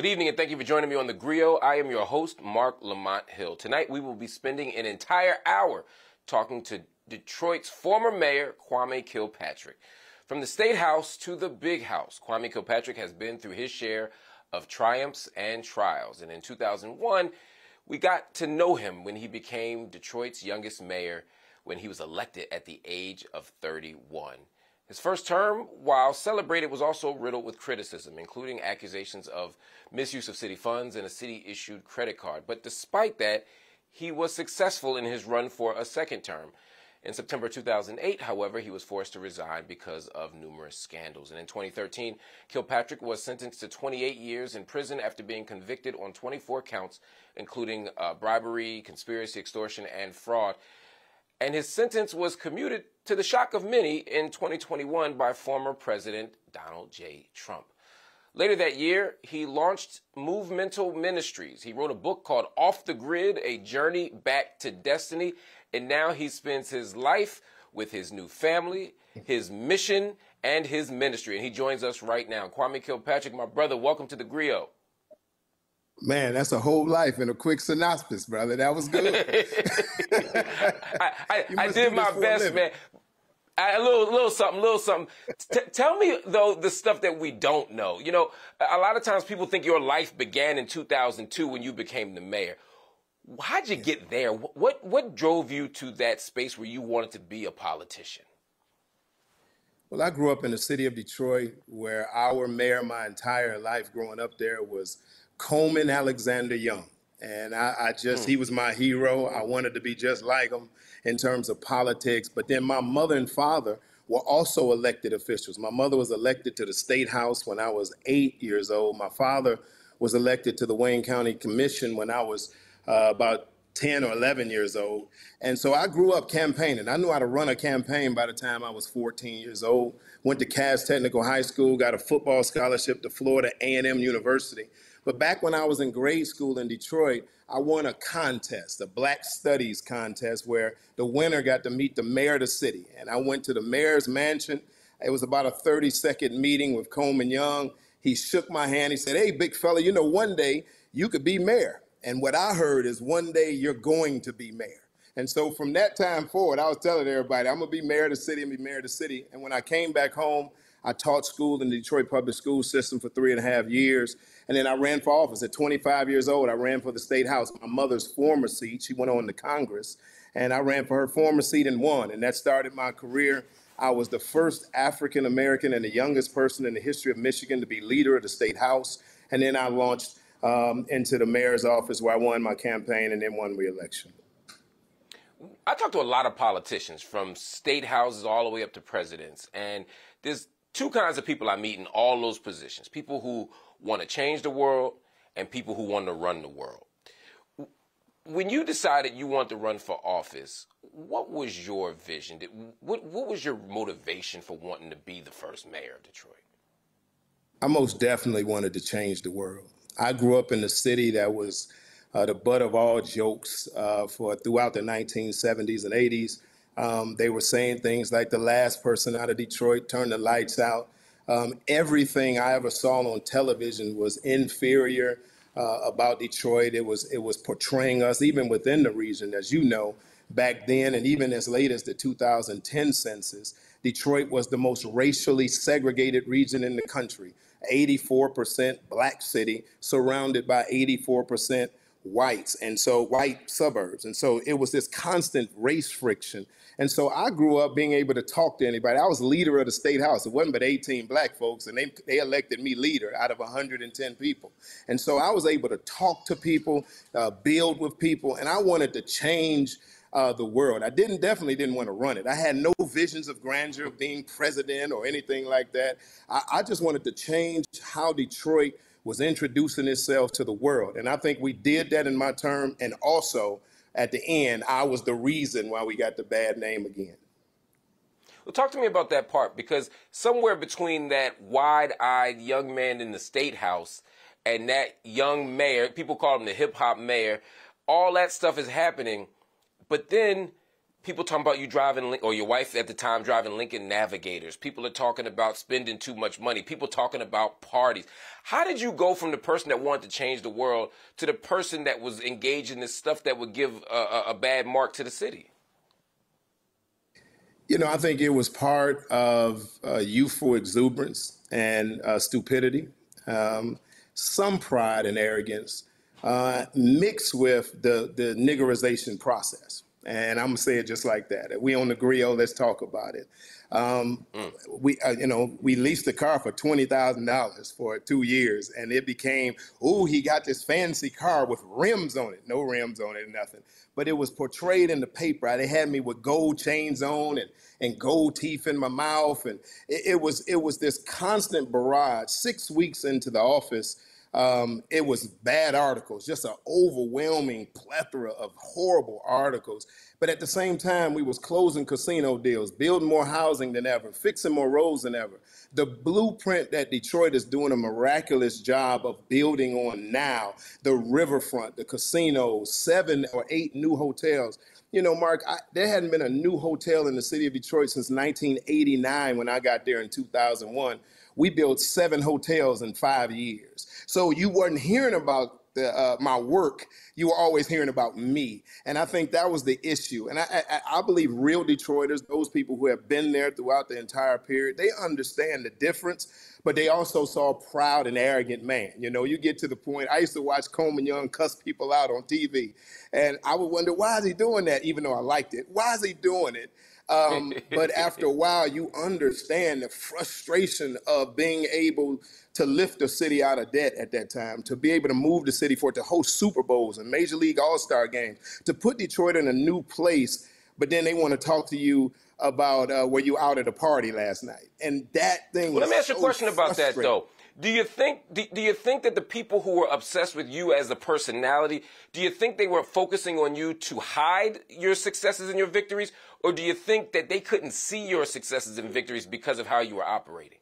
Good evening and thank you for joining me on the Grio. I am your host, Marc Lamont Hill. Tonight we will be spending an entire hour talking to Detroit's former mayor, Kwame Kilpatrick. From the State House to the Big House, Kwame Kilpatrick has been through his share of triumphs and trials. And in 2001, we got to know him when he became Detroit's youngest mayor when he was elected at the age of 31. His first term, while celebrated, was also riddled with criticism, including accusations of misuse of city funds and a city issued credit card. But despite that, he was successful in his run for a second term. In September 2008, however, he was forced to resign because of numerous scandals. And in 2013, Kilpatrick was sentenced to 28 years in prison after being convicted on 24 counts, including uh, bribery, conspiracy, extortion, and fraud and his sentence was commuted to the shock of many in 2021 by former President Donald J. Trump. Later that year, he launched Movemental Ministries. He wrote a book called Off the Grid, A Journey Back to Destiny, and now he spends his life with his new family, his mission, and his ministry. And he joins us right now. Kwame Kilpatrick, my brother, welcome to the Grio. Man, that's a whole life in a quick synopsis, brother. That was good. I, I, I did my best, man. A little, little something, little something. T- tell me though the stuff that we don't know. You know, a lot of times people think your life began in 2002 when you became the mayor. How'd you get there? What what drove you to that space where you wanted to be a politician? Well, I grew up in the city of Detroit, where our mayor, my entire life growing up there, was Coleman Alexander Young. And I, I just, he hmm. was my hero. I wanted to be just like him in terms of politics. But then my mother and father were also elected officials. My mother was elected to the state house when I was eight years old. My father was elected to the Wayne County Commission when I was uh, about 10 or 11 years old. And so I grew up campaigning. I knew how to run a campaign by the time I was 14 years old. Went to Cass Technical High School, got a football scholarship to Florida A&M University. But back when I was in grade school in Detroit, I won a contest, a Black Studies contest, where the winner got to meet the mayor of the city. And I went to the mayor's mansion. It was about a 30 second meeting with Coleman Young. He shook my hand. He said, Hey, big fella, you know, one day you could be mayor. And what I heard is one day you're going to be mayor. And so from that time forward, I was telling everybody, I'm going to be mayor of the city and be mayor of the city. And when I came back home, I taught school in the Detroit public school system for three and a half years. And then I ran for office at 25 years old. I ran for the state house, my mother's former seat. She went on to Congress. And I ran for her former seat and won. And that started my career. I was the first African American and the youngest person in the history of Michigan to be leader of the state house. And then I launched um, into the mayor's office where I won my campaign and then won re-election. I talked to a lot of politicians from state houses all the way up to presidents, and there's two kinds of people I meet in all those positions people who want to change the world and people who want to run the world. When you decided you want to run for office, what was your vision? What, what was your motivation for wanting to be the first mayor of Detroit? I most definitely wanted to change the world. I grew up in a city that was uh, the butt of all jokes uh, for throughout the 1970s and 80s. Um, they were saying things like the last person out of Detroit turned the lights out. Um, everything I ever saw on television was inferior uh, about Detroit. It was it was portraying us even within the region, as you know, back then, and even as late as the 2010 census. Detroit was the most racially segregated region in the country. 84% black city, surrounded by 84% whites, and so white suburbs. And so it was this constant race friction. And so I grew up being able to talk to anybody. I was leader of the state house. It wasn't but 18 black folks, and they, they elected me leader out of 110 people. And so I was able to talk to people, uh, build with people, and I wanted to change uh, the world. I didn't definitely didn't want to run it. I had no visions of grandeur of being president or anything like that. I, I just wanted to change how Detroit was introducing itself to the world. And I think we did that in my term. And also, at the end, I was the reason why we got the bad name again. Well, talk to me about that part because somewhere between that wide eyed young man in the state house and that young mayor, people call him the hip hop mayor, all that stuff is happening. But then People talking about you driving, or your wife at the time driving Lincoln Navigators. People are talking about spending too much money. People talking about parties. How did you go from the person that wanted to change the world to the person that was engaged in this stuff that would give a, a, a bad mark to the city? You know, I think it was part of uh, youthful exuberance and uh, stupidity, um, some pride and arrogance, uh, mixed with the, the niggerization process. And I'm gonna say it just like that. If We on the Grio. Let's talk about it. Um, mm. We, uh, you know, we leased the car for twenty thousand dollars for two years, and it became, oh, he got this fancy car with rims on it. No rims on it, nothing. But it was portrayed in the paper. They had me with gold chains on and and gold teeth in my mouth, and it, it was it was this constant barrage. Six weeks into the office um, it was bad articles, just an overwhelming plethora of horrible articles. But at the same time, we was closing casino deals, building more housing than ever, fixing more roads than ever. The blueprint that Detroit is doing a miraculous job of building on now, the riverfront, the casinos, seven or eight new hotels. You know, Marc, I, there hadn't been a new hotel in the city of Detroit since 1989 when I got there in 2001 we built seven hotels in five years. So you weren't hearing about the, uh, my work, you were always hearing about me. And I think that was the issue. And I, I, I, believe real Detroiters, those people who have been there throughout the entire period, they understand the difference, but they also saw a proud and arrogant man. You know, you get to the point, I used to watch Coleman Young cuss people out on TV, and I would wonder, why is he doing that, even though I liked it? Why is he doing it? Um, but after a while, you understand the frustration of being able to lift the city out of debt at that time, to be able to move the city for it to host Super Bowls and Major League All Star games, to put Detroit in a new place. But then they want to talk to you about uh, were you out at a party last night, and that thing. Well, let me ask you a question about that though. Do you think do, do, you think that the people who were obsessed with you as a personality, do you think they were focusing on you to hide your successes and your victories, or do you think that they couldn't see your successes and victories because of how you were operating?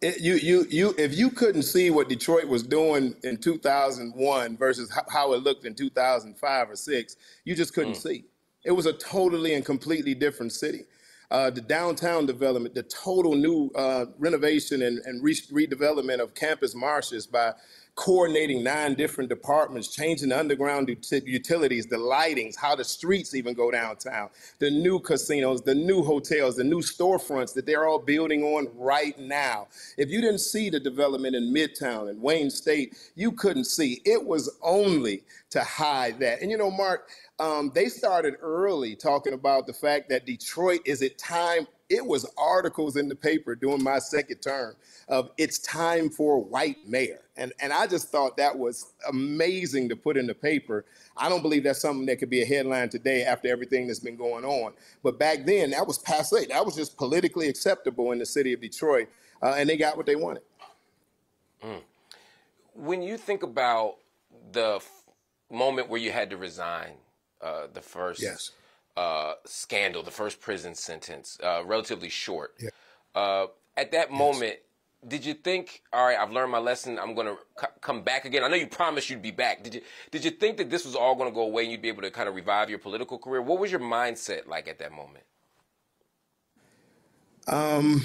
It, you you you if you couldn't see what Detroit was doing in 2001 versus how it looked in 2005 or 6, you just couldn't mm. see. It was a totally and completely different city uh, the downtown development, the total new uh, renovation and, and re- redevelopment of Campus Martius by coordinating nine different departments, changing the underground utilities, the lightings, how the streets even go downtown, the new casinos, the new hotels, the new storefronts that they're all building on right now. If you didn't see the development in Midtown and Wayne State, you couldn't see. It was only to hide that. And you know, Marc, um, they started early talking about the fact that Detroit is it time. It was articles in the paper during my second term of it's time for white mayor. And, and I just thought that was amazing to put in the paper. I don't believe that's something that could be a headline today after everything that's been going on. But back then, that was passe. That was just politically acceptable in the city of Detroit. Uh, and they got what they wanted. Mm. When you think about the moment where you had to resign uh, the first yes. uh, scandal, the first prison sentence, uh, relatively short. Yeah. Uh, at that yes. moment, did you think, all right, I've learned my lesson. I'm going to c- come back again. I know you promised you'd be back. Did you did you think that this was all going to go away and you'd be able to kind of revive your political career? What was your mindset like at that moment? Um,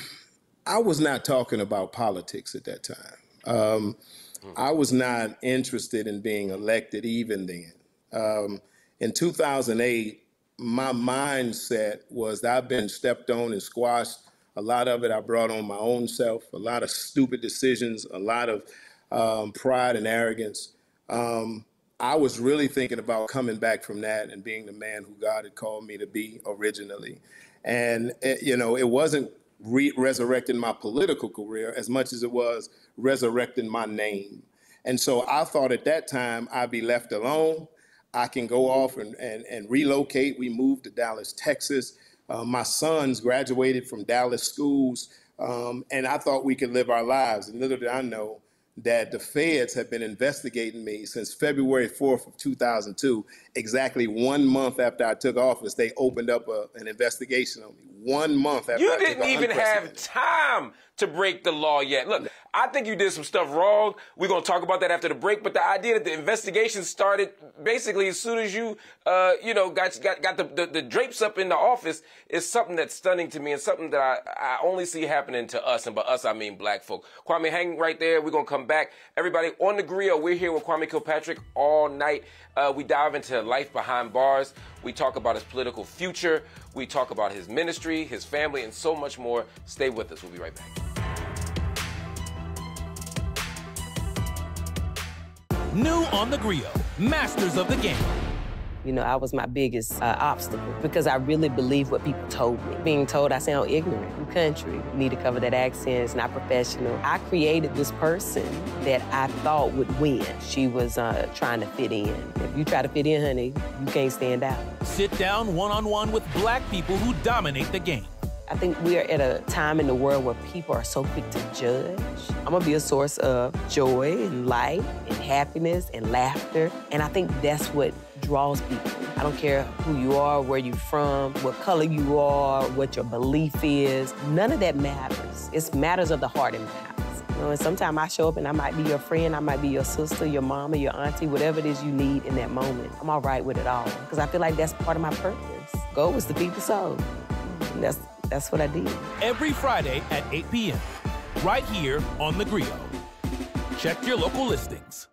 I was not talking about politics at that time. Um, mm. I was not interested in being elected even then. Um, in 2008, my mindset was that I've been stepped on and squashed. A lot of it I brought on my own self, a lot of stupid decisions, a lot of um, pride and arrogance. Um, I was really thinking about coming back from that and being the man who God had called me to be originally. And, it, you know, it wasn't re- resurrecting my political career as much as it was resurrecting my name. And so I thought at that time I'd be left alone. I can go off and, and, and relocate. We moved to Dallas, Texas. Uh, my sons graduated from Dallas schools, um, and I thought we could live our lives. And little did I know that the feds have been investigating me since February 4th of 2002. Exactly one month after I took office, they opened up a, an investigation on me. One month after you didn't even have time to break the law yet. Look, I think you did some stuff wrong. We're gonna talk about that after the break. But the idea that the investigation started basically as soon as you, uh, you know, got got, got the, the, the drapes up in the office is something that's stunning to me and something that I I only see happening to us, and by us I mean black folk. Kwame, hang right there. We're gonna come back. Everybody on the Grio. We're here with Kwame Kilpatrick all night. Uh, we dive into life behind bars. We talk about his political future. We talk about his ministry, his family, and so much more. Stay with us. We'll be right back. New on the Grio, Masters of the Game. You know, I was my biggest uh, obstacle because I really believe what people told me. Being told I sound ignorant in country, need to cover that accent, it's not professional. I created this person that I thought would win. She was uh, trying to fit in. If you try to fit in, honey, you can't stand out. Sit down one on one with black people who dominate the game. I think we are at a time in the world where people are so quick to judge. I'm gonna be a source of joy and light and happiness and laughter. And I think that's what draws people. I don't care who you are, where you're from, what color you are, what your belief is. None of that matters. It's matters of the heart and matters. You know, and sometimes I show up and I might be your friend, I might be your sister, your mama, your auntie, whatever it is you need in that moment. I'm all right with it all. Because I feel like that's part of my purpose. Goal is to feed the soul. And that's that's what I did. Every Friday at 8 p.m. Right here on The Grio. Check your local listings.